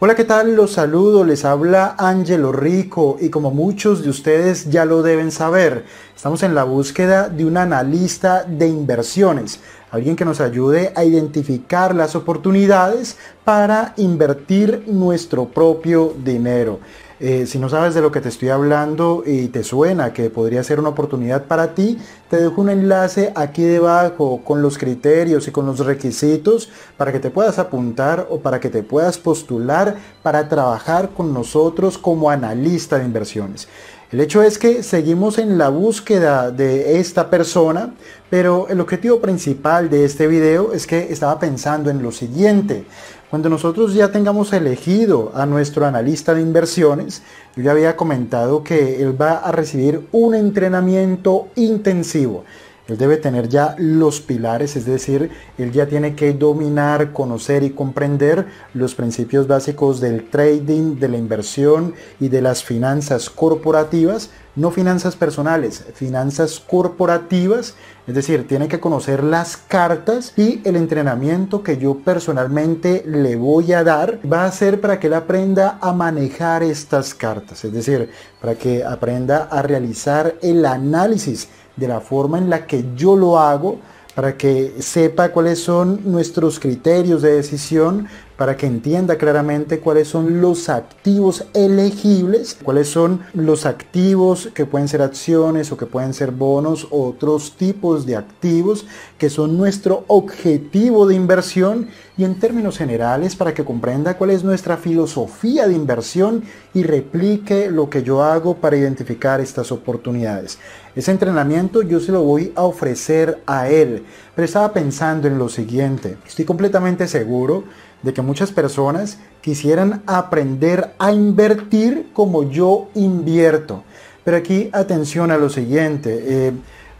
Hola, ¿qué tal? Los saludo, les habla Angelo Rico y como muchos de ustedes ya lo deben saber, estamos en la búsqueda de un analista de inversiones, alguien que nos ayude a identificar las oportunidades para invertir nuestro propio dinero. Eh, si no sabes de lo que te estoy hablando y te suena que podría ser una oportunidad para ti, te dejo un enlace aquí debajo con los criterios y con los requisitos para que te puedas apuntar o para que te puedas postular para trabajar con nosotros como analista de inversiones. El hecho es que seguimos en la búsqueda de esta persona, pero el objetivo principal de este video es que estaba pensando en lo siguiente. Cuando nosotros ya tengamos elegido a nuestro analista de inversiones, yo ya había comentado que él va a recibir un entrenamiento intensivo. Él debe tener ya los pilares, es decir, él ya tiene que dominar, conocer y comprender los principios básicos del trading, de la inversión y de las finanzas corporativas, no finanzas personales, finanzas corporativas, es decir, tiene que conocer las cartas y el entrenamiento que yo personalmente le voy a dar va a ser para que él aprenda a manejar estas cartas, es decir, para que aprenda a realizar el análisis de la forma en la que yo lo hago, para que sepa cuáles son nuestros criterios de decisión, para que entienda claramente cuáles son los activos elegibles, cuáles son los activos que pueden ser acciones o que pueden ser bonos otros tipos de activos que son nuestro objetivo de inversión y en términos generales para que comprenda cuál es nuestra filosofía de inversión y replique lo que yo hago para identificar estas oportunidades. Ese entrenamiento yo se lo voy a ofrecer a él, pero estaba pensando en lo siguiente, estoy completamente seguro de que muchas personas quisieran aprender a invertir como yo invierto. Pero aquí atención a lo siguiente. Eh,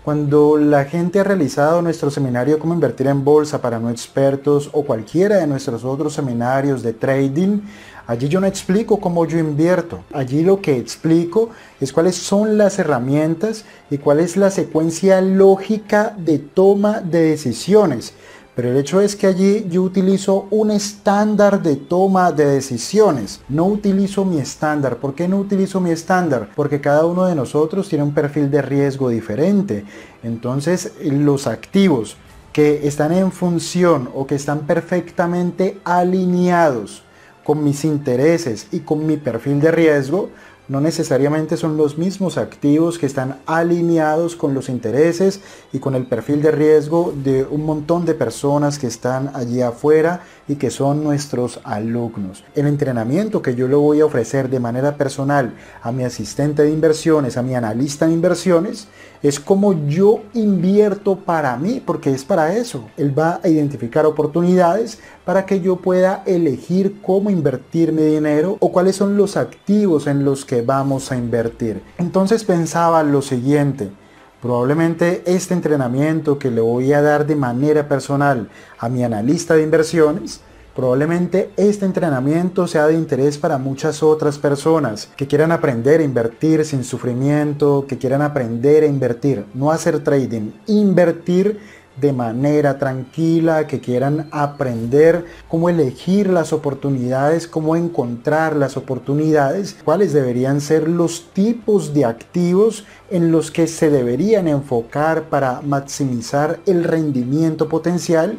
cuando la gente ha realizado nuestro seminario Cómo invertir en bolsa para no expertos o cualquiera de nuestros otros seminarios de trading, allí yo no explico cómo yo invierto. Allí lo que explico es cuáles son las herramientas y cuál es la secuencia lógica de toma de decisiones pero el hecho es que allí yo utilizo un estándar de toma de decisiones. No utilizo mi estándar. ¿Por qué no utilizo mi estándar? Porque cada uno de nosotros tiene un perfil de riesgo diferente. Entonces los activos que están en función o que están perfectamente alineados con mis intereses y con mi perfil de riesgo, no necesariamente son los mismos activos que están alineados con los intereses y con el perfil de riesgo de un montón de personas que están allí afuera y que son nuestros alumnos. El entrenamiento que yo le voy a ofrecer de manera personal a mi asistente de inversiones, a mi analista de inversiones, es como yo invierto para mí, porque es para eso. Él va a identificar oportunidades para que yo pueda elegir cómo invertir mi dinero o cuáles son los activos en los vamos a invertir. Entonces pensaba lo siguiente, probablemente este entrenamiento que le voy a dar de manera personal a mi analista de inversiones, Probablemente este entrenamiento sea de interés para muchas otras personas que quieran aprender a invertir sin sufrimiento, que quieran aprender a invertir, no hacer trading, invertir de manera tranquila, que quieran aprender cómo elegir las oportunidades, cómo encontrar las oportunidades, cuáles deberían ser los tipos de activos en los que se deberían enfocar para maximizar el rendimiento potencial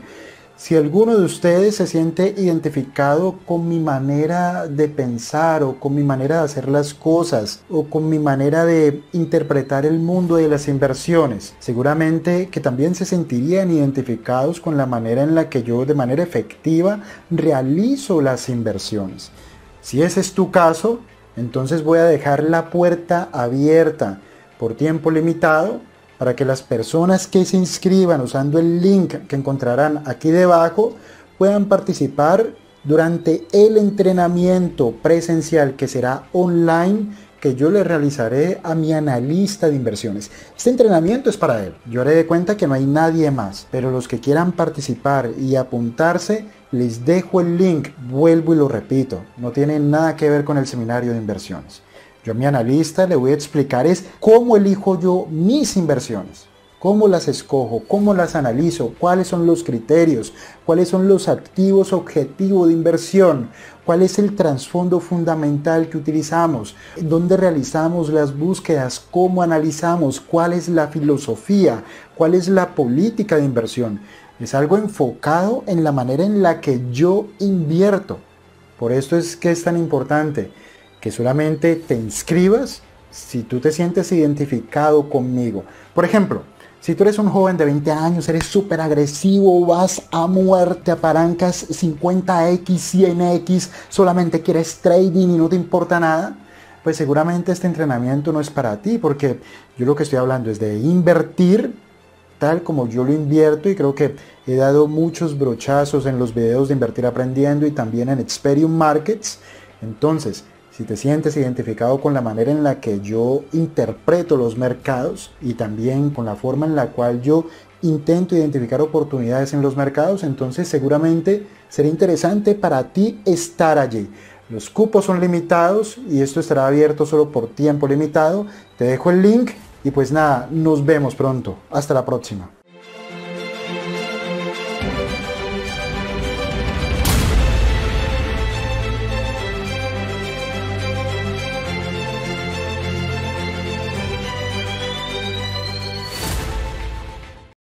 si alguno de ustedes se siente identificado con mi manera de pensar o con mi manera de hacer las cosas o con mi manera de interpretar el mundo de las inversiones, seguramente que también se sentirían identificados con la manera en la que yo de manera efectiva realizo las inversiones. Si ese es tu caso, entonces voy a dejar la puerta abierta por tiempo limitado para que las personas que se inscriban usando el link que encontrarán aquí debajo puedan participar durante el entrenamiento presencial que será online que yo le realizaré a mi analista de inversiones. Este entrenamiento es para él. Yo haré de cuenta que no hay nadie más, pero los que quieran participar y apuntarse, les dejo el link, vuelvo y lo repito, no tiene nada que ver con el seminario de inversiones. Yo a mi analista le voy a explicar es cómo elijo yo mis inversiones, cómo las escojo, cómo las analizo, cuáles son los criterios, cuáles son los activos objetivo de inversión, cuál es el trasfondo fundamental que utilizamos, dónde realizamos las búsquedas, cómo analizamos, cuál es la filosofía, cuál es la política de inversión. Es algo enfocado en la manera en la que yo invierto. Por esto es que es tan importante que solamente te inscribas si tú te sientes identificado conmigo. Por ejemplo, si tú eres un joven de 20 años, eres súper agresivo, vas a muerte, aparancas 50x, 100x, solamente quieres trading y no te importa nada, pues seguramente este entrenamiento no es para ti, porque yo lo que estoy hablando es de invertir tal como yo lo invierto y creo que he dado muchos brochazos en los videos de Invertir Aprendiendo y también en Experium Markets. Entonces, si te sientes identificado con la manera en la que yo interpreto los mercados y también con la forma en la cual yo intento identificar oportunidades en los mercados, entonces seguramente será interesante para ti estar allí. Los cupos son limitados y esto estará abierto solo por tiempo limitado. Te dejo el link y pues nada, nos vemos pronto. Hasta la próxima.